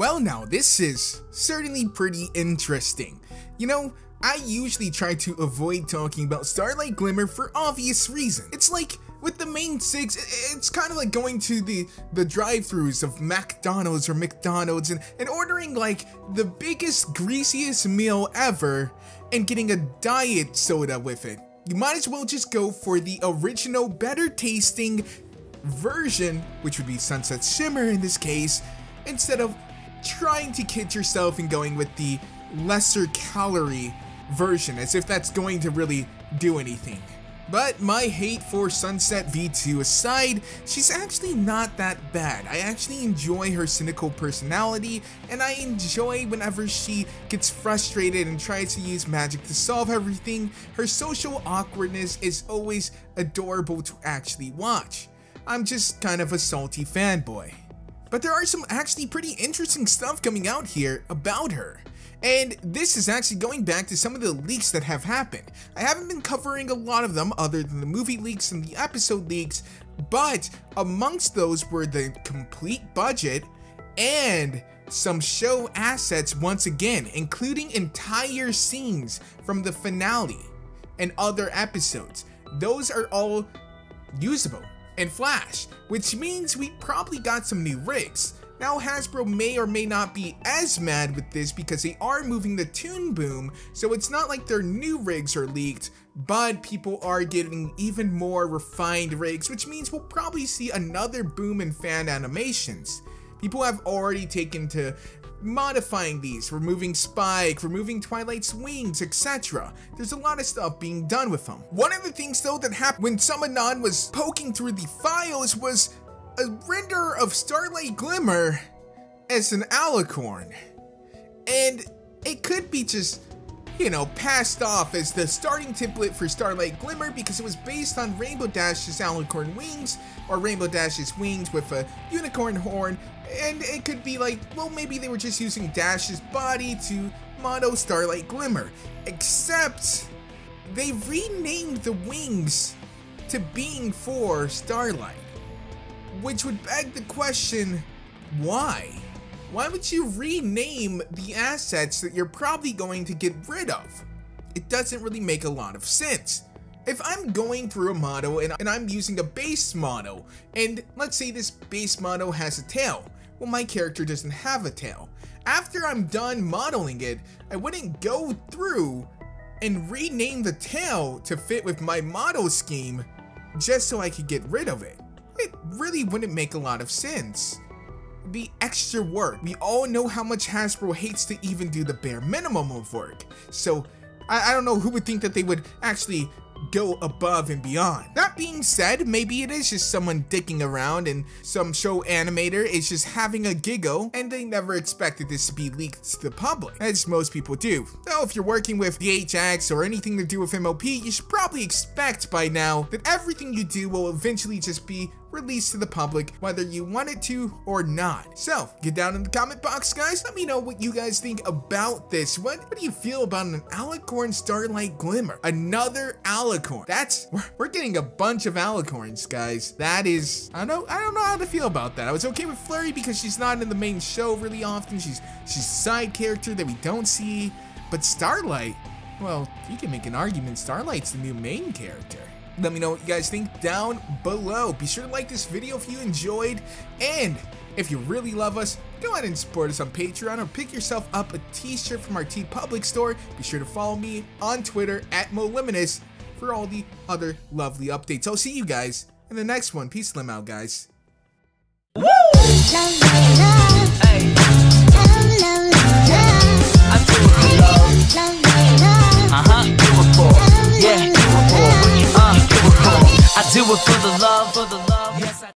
Well now, this is certainly pretty interesting. You know, I usually try to avoid talking about Starlight Glimmer for obvious reasons. It's like, with the main six, it's kind of like going to the, the drive-thrus of McDonald's or McDonald's and, and ordering like the biggest, greasiest meal ever and getting a diet soda with it. You might as well just go for the original, better tasting version, which would be Sunset Shimmer in this case, instead of trying to kid yourself and going with the lesser calorie version, as if that's going to really do anything. But my hate for Sunset V2 aside, she's actually not that bad. I actually enjoy her cynical personality, and I enjoy whenever she gets frustrated and tries to use magic to solve everything. Her social awkwardness is always adorable to actually watch. I'm just kind of a salty fanboy. But there are some actually pretty interesting stuff coming out here about her. And this is actually going back to some of the leaks that have happened. I haven't been covering a lot of them other than the movie leaks and the episode leaks, but amongst those were the complete budget and some show assets once again, including entire scenes from the finale and other episodes. Those are all usable and Flash, which means we probably got some new rigs. Now Hasbro may or may not be as mad with this because they are moving the Toon Boom, so it's not like their new rigs are leaked, but people are getting even more refined rigs, which means we'll probably see another boom in fan animations. People have already taken to modifying these, removing Spike, removing Twilight's wings, etc. There's a lot of stuff being done with them. One of the things though that happened when Summonon was poking through the files was a render of Starlight Glimmer as an alicorn. And it could be just you know, passed off as the starting template for Starlight Glimmer because it was based on Rainbow Dash's alicorn wings, or Rainbow Dash's wings with a unicorn horn, and it could be like, well, maybe they were just using Dash's body to motto Starlight Glimmer. Except, they renamed the wings to being for Starlight. Which would beg the question, why? Why would you rename the assets that you're probably going to get rid of? It doesn't really make a lot of sense. If I'm going through a model and, and I'm using a base model, and let's say this base model has a tail, well my character doesn't have a tail. After I'm done modeling it, I wouldn't go through and rename the tail to fit with my model scheme just so I could get rid of it. It really wouldn't make a lot of sense. Be extra work. We all know how much Hasbro hates to even do the bare minimum of work. So I, I don't know who would think that they would actually go above and beyond. That being said, maybe it is just someone dicking around and some show animator is just having a giggle and they never expected this to be leaked to the public, as most people do. Though if you're working with DHX or anything to do with MLP, you should probably expect by now that everything you do will eventually just be released to the public whether you want it to or not. So, get down in the comment box, guys. Let me know what you guys think about this. What, what do you feel about an Alicorn Starlight Glimmer? Another Alicorn. That's, we're, we're getting a bunch of Alicorns, guys. That is, I don't, I don't know how to feel about that. I was okay with Flurry because she's not in the main show really often. She's, she's a side character that we don't see. But Starlight, well, you can make an argument Starlight's the new main character. Let me know what you guys think down below. Be sure to like this video if you enjoyed. And if you really love us, go ahead and support us on Patreon or pick yourself up a t-shirt from our TeePublic store. Be sure to follow me on Twitter at Moliminous for all the other lovely updates. I'll see you guys in the next one. Peace Slim out, guys. Woo! Do it for the love, for the love.